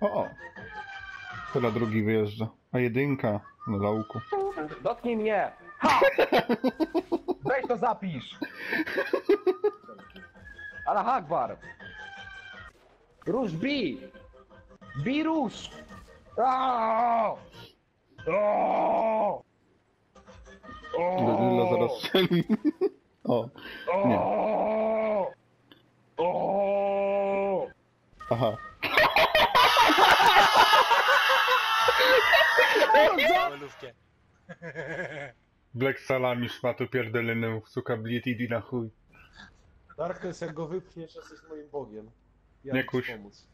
O, o. Teraz drugi wyjeżdża. A jedynka na lauku. Dotknij mnie! Ha! Weź to zapisz! Ale Hagbar! Róż bi! Bi róż! Aaaa! Aaaa! Aaaa! O. aha. Malówkę. Black salami szmatu pierdolony, suka bliet idi na chuj. Darkness, jak go wypchniesz, jesteś moim bogiem. Ja Nie chcę kuś. pomóc.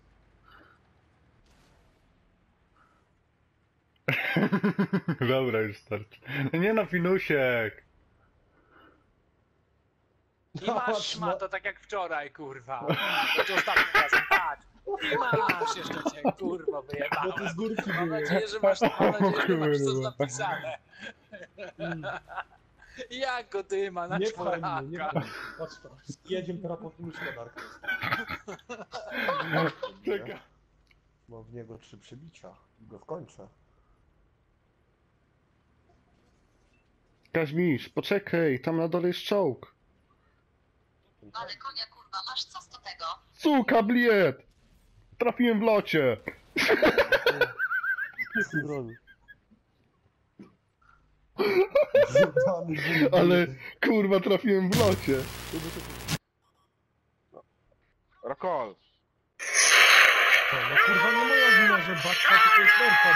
Dobra, już starczy. No Nie no, Finusiek! I masz szmato, tak jak wczoraj, kurwa. To ostatnim razem, I masz jeszcze cię, kurwa, Bo ty wyjebałem. z górki Mam nadzieję, że masz, mam nadzieję, że masz to zapisane. Jak go ty ma na Nie nie czworaka? pchaj. Patrz to. Jedziemy teraz po Finuszka, Darkness. Czeka. Mam w niego trzy przybicia i go skończę. Kaźmisz, poczekaj, tam na dole jest czołg. Ale konia kurwa, masz co z do tego? Suka, bliet! Trafiłem w locie! Ale kurwa, trafiłem w locie. Rokol! No kurwa, nie moja wina, że Baksa tylko jest nerfa.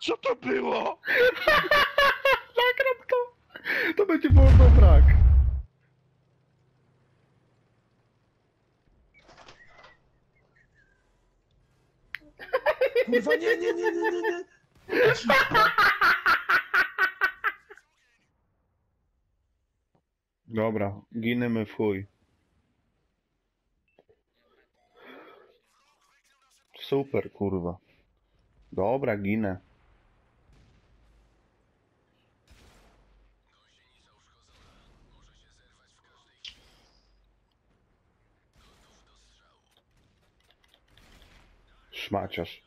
Co to było? Zagram to! To będzie wolno brak. Kurwa, nie, nie, nie, nie, nie, nie. Dobra, ginemy w chuj. Super, kurwa. Dobra, ginę. Szmaciarz.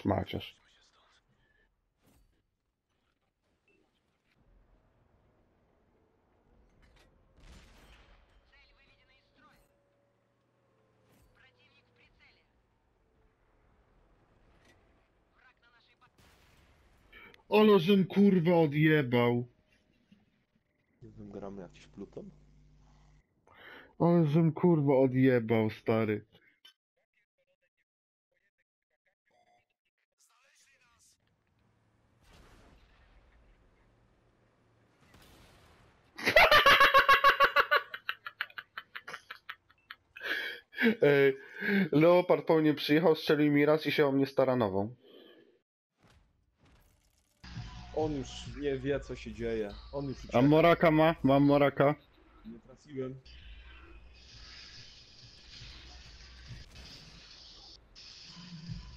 Szmaciarz. Ale żem kurwa odjebał. Gramy jakiś pluton? Ale żem kurwa odjebał, stary. Leopard po mnie przyjechał, strzelił mi raz i się o mnie staranową. On już nie wie, co się dzieje. On już A. Moraka ma? Mam Moraka. Nie trafiłem.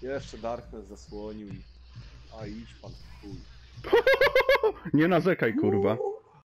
Jeszcze Darkness zasłonił i... A idź pan, w chuj. Nie nazekaj, kurwa.